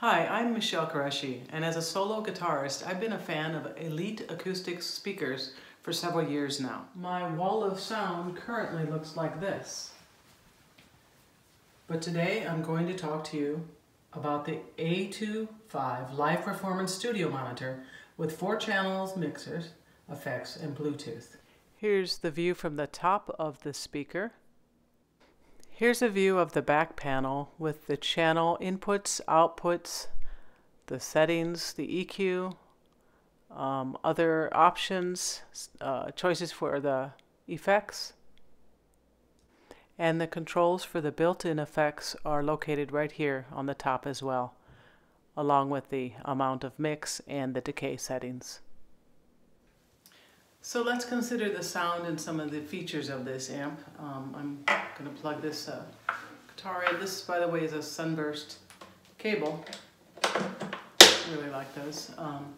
Hi, I'm Michelle Qureshi, and as a solo guitarist, I've been a fan of Elite Acoustic speakers for several years now. My wall of sound currently looks like this. But today I'm going to talk to you about the A25 Live Performance Studio Monitor with four channels, mixers, effects, and Bluetooth. Here's the view from the top of the speaker. Here's a view of the back panel with the channel inputs, outputs, the settings, the EQ, um, other options, uh, choices for the effects, and the controls for the built-in effects are located right here on the top as well, along with the amount of mix and the decay settings. So let's consider the sound and some of the features of this amp. Um, I'm going to plug this uh, guitar in. This, by the way, is a sunburst cable. Really like those. Um,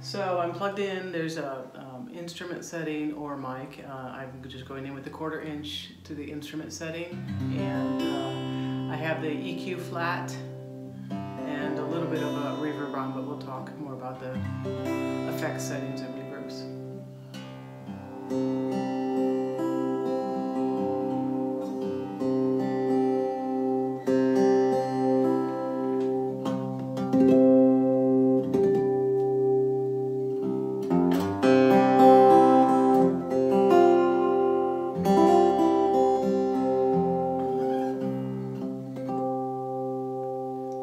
so I'm plugged in. There's a um, instrument setting or mic. Uh, I'm just going in with the quarter inch to the instrument setting, and uh, I have the EQ flat and a little bit of a reverb on, but we'll talk more about the effects settings.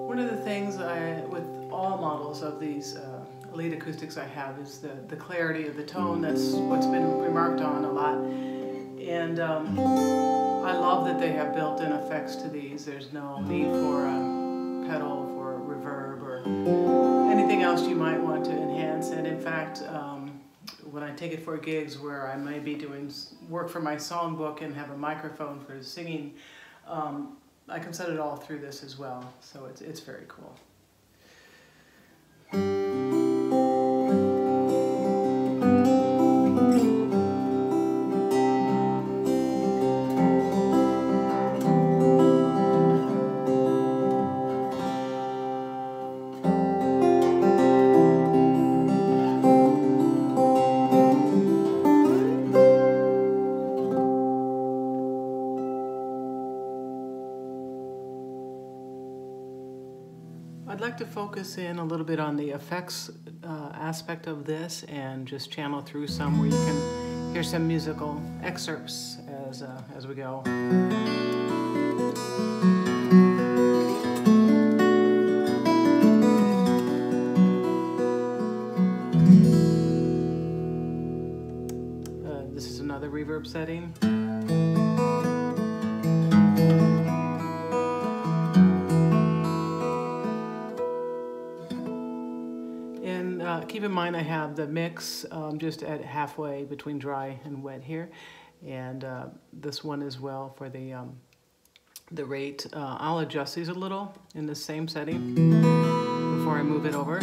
One of the things I, with all models of these uh, Elite acoustics I have is the, the clarity of the tone. That's what's been remarked on a lot. And um, I love that they have built-in effects to these. There's no need for a pedal, for reverb, or anything else you might want to enhance. And in fact, um, when I take it for gigs where I may be doing work for my songbook and have a microphone for singing, um, I can set it all through this as well. So it's, it's very cool. I'd like to focus in a little bit on the effects uh, aspect of this and just channel through some where you can hear some musical excerpts as, uh, as we go. Uh, this is another reverb setting. Keep in mind I have the mix um, just at halfway between dry and wet here. And uh, this one as well for the, um, the rate. Uh, I'll adjust these a little in the same setting before I move it over.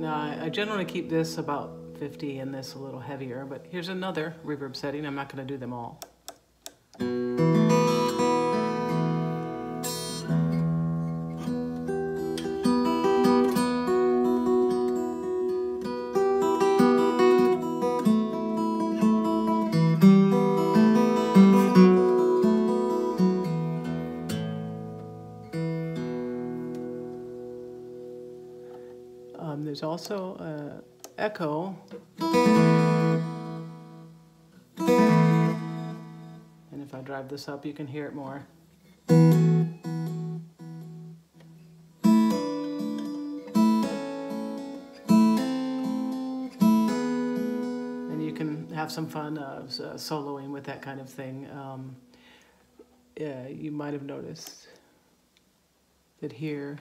Now I, I generally keep this about 50 and this a little heavier, but here's another reverb setting. I'm not going to do them all. Um, there's also uh, echo. And if I drive this up, you can hear it more. And you can have some fun uh, soloing with that kind of thing. Um, yeah, you might have noticed that here.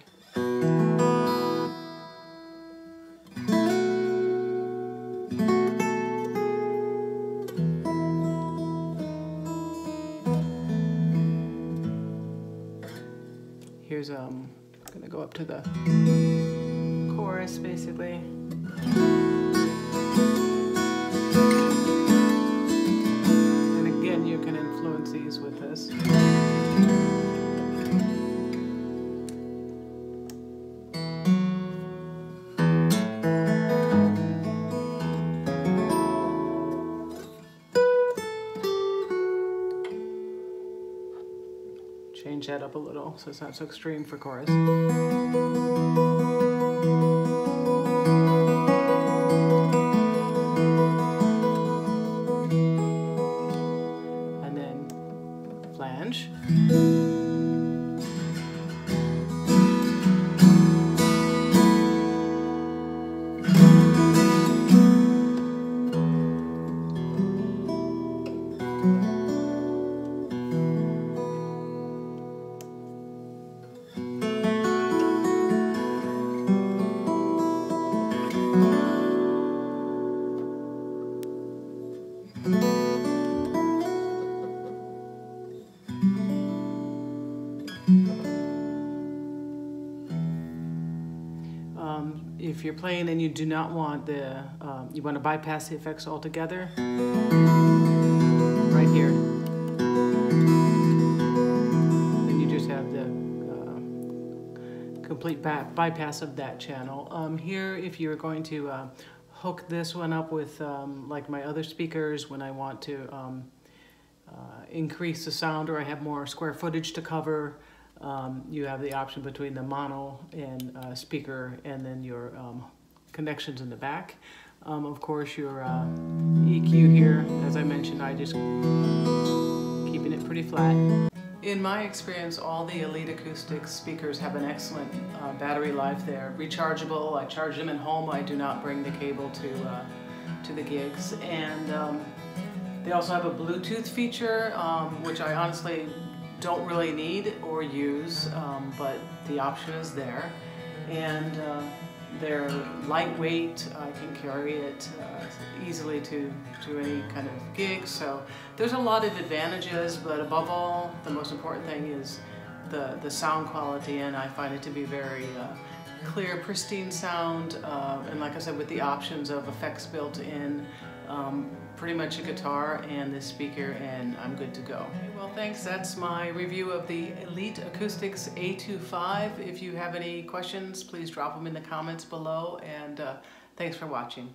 there's, um, I'm gonna go up to the chorus basically. And again, you can influence these with this. Change that up a little so it's not so extreme for chorus. Um, if you're playing and you do not want the, um, you want to bypass the effects altogether, right here. Then you just have the uh, complete bypass of that channel. Um, here, if you're going to uh, hook this one up with um, like my other speakers when I want to um, uh, increase the sound or I have more square footage to cover, um, you have the option between the mono and uh, speaker and then your um, connections in the back. Um, of course, your uh, EQ here, as I mentioned, I just keeping it pretty flat. In my experience, all the Elite Acoustics speakers have an excellent uh, battery life. They're rechargeable. I charge them at home. I do not bring the cable to uh, to the gigs, and um, they also have a Bluetooth feature, um, which I honestly don't really need or use, um, but the option is there. And uh, they're lightweight, I can carry it uh, easily to, to any kind of gig. So there's a lot of advantages, but above all, the most important thing is the, the sound quality, and I find it to be very uh, clear, pristine sound, uh, and like I said, with the options of effects built in, um, pretty much a guitar and this speaker, and I'm good to go. Okay, well, thanks. That's my review of the Elite Acoustics A25. If you have any questions, please drop them in the comments below, and uh, thanks for watching.